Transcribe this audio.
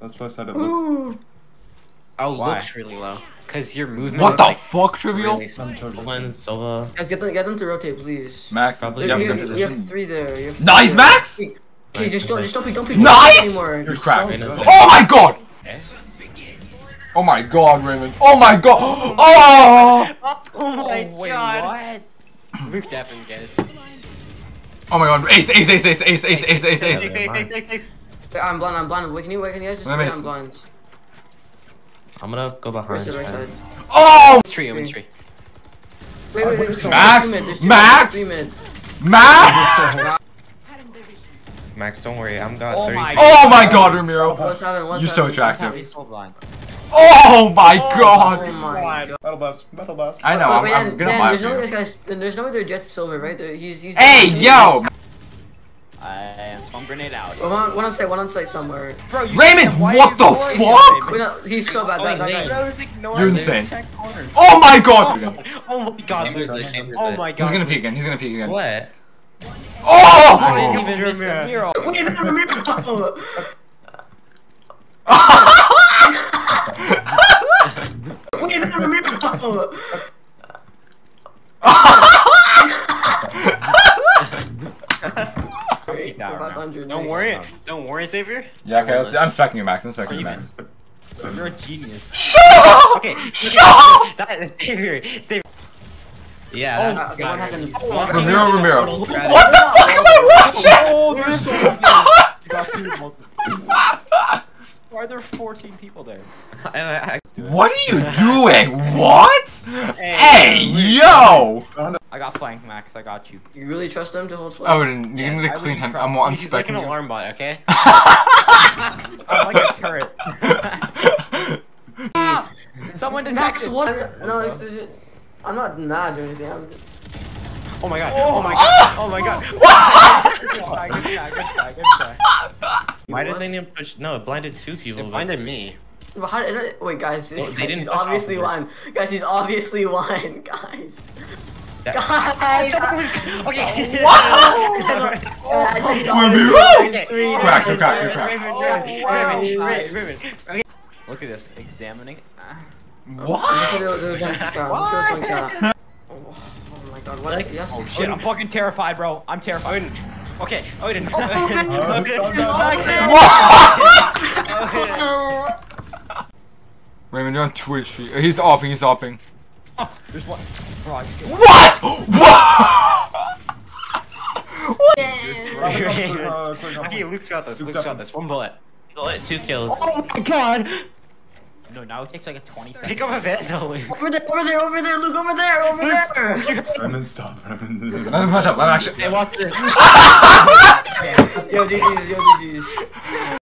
That's why I said it looks. Ooh. Oh, Why? looks really low. Cause your movement What is the like fuck, Trivial? really slow. Silva. Guys, get them, get them to rotate, please. Max, Probably you have you, have, you have three there. You have Nice, three Max! there. Okay, just don't, just don't peek, don't peek. Nice! Anymore. You're cracked. so. Oh my god! Oh my god, Raymond. Oh my god! Oh! Oh my wait, god. Luke Devin, guys. Oh my god, ace, ace, ace, ace, ace, ace, ace, ace, ace. Hey, hey, hey, hey, hey. Wait, I'm blind, I'm blind. Wait, can you, wait, can you guys just Let wait, me I'm blind. I'm gonna go Right behind. side, right side. Oh! It's tree, it's tree. Wait, wait, wait. Max? two mid, there's two Max? Max! Max, don't worry, I'm got Oh 30. my Oh my god. Ramiro. What's happening? What's You're so attractive. He's so blind. Oh my Oh god! my oh god. Metal blast. Metal blast. I know, Wait, I'm, wait, I'm Dan, gonna Dan, buy there's no way it. there's no way they're Jet Silver, right? They're- He's, he's. Hey, yo! And swamp grenade out. One on, one on site, one on site somewhere. Bro, Raymond, what the fuck? Wait, no, he's so bad. Oh, that, that You're insane. Oh my god! Oh my god, Oh my god. He's gonna peek again, he's gonna peek again. What? Oh! I didn't even the mural. Wait, the mural! Wait, the mural! Ha ha ha! Great, Yeah, about no. 100, Don't nice. worry. Don't worry, Xavier. Yeah, okay, let's, I'm specking you, Max. I'm specking you, Max. You're a genius. Shut up! Okay. Shut up! That is Xavier. Xavier. Yeah. Oh, that- okay, what happened? Oh, Ramiro, Ramiro. What the fuck am I oh, watching? Oh, there's so many. You got two multiple. Why are there 14 people there? And I- I- What are you doing? What? Hey, yo! I got flank, Max. I got you. You really trust them to hold flag? Odin, you Yeah, need I to clean wouldn't him. I'm, I'm He's like an alarm bot, okay? I'm like a turret. ah! Someone Max, detected. what? No, it's, it's, I'm not mad or anything. I'm just... Oh my god. Oh my god. Oh my god. Good try, good try, good try, good try. Why did they need to push? No, it blinded two people. It blinded me. But how did wait, guys, Well, they guys, didn't he's obviously off of lying. Guys, he's obviously lying, guys. That- Guys! Okay. Guys, he's Ramiro! obviously. Crack. Look at this, examining. What? There was- there was one count, there was one count. Oh, oh my god, what? Yes. Oh shit, I'm fucking terrified, bro. I'm terrified. Odin. Okay, Odin. Oh, Odin. Odin. What? Raymond, you're on Twitch. He's offing, he's offing. Oh, there's one. Bro, I just get What? What? Okay, Luke's got this. Luke's got this. One bullet. Bullet, two kills. Oh my god! No, now it takes like a 20 seconds. Pick up a vandal, Luke. Over there, over there, over there, Luke, over there, over there! Raymond, stop. Raymond. Let me punch up. Let me actually. Hey, watch this. yo, GG's, yo, GG's.